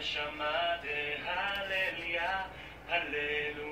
נשמה דהלליה, הללויה.